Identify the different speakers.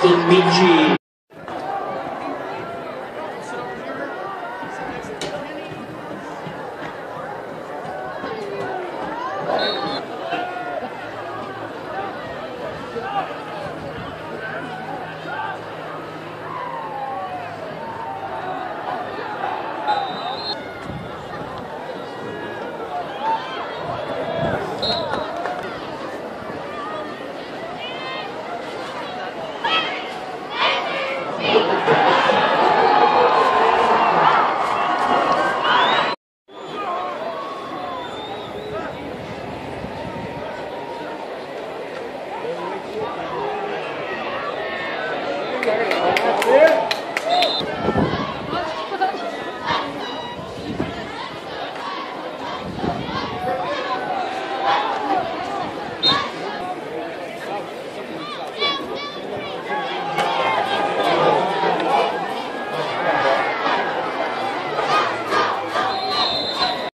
Speaker 1: Justin Minji. Very